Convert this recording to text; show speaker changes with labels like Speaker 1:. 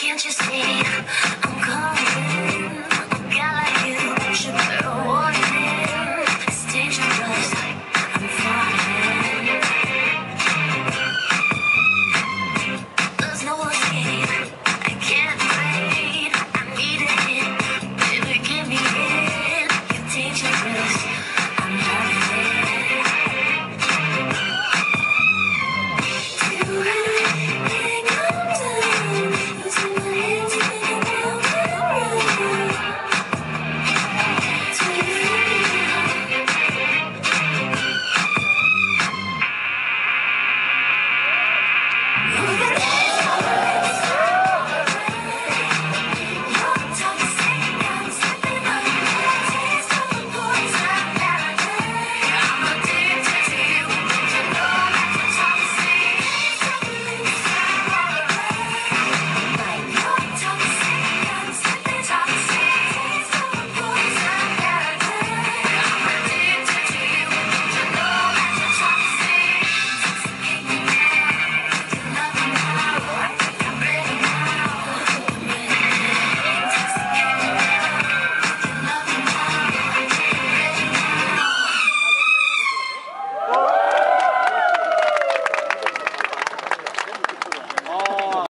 Speaker 1: Can't you see?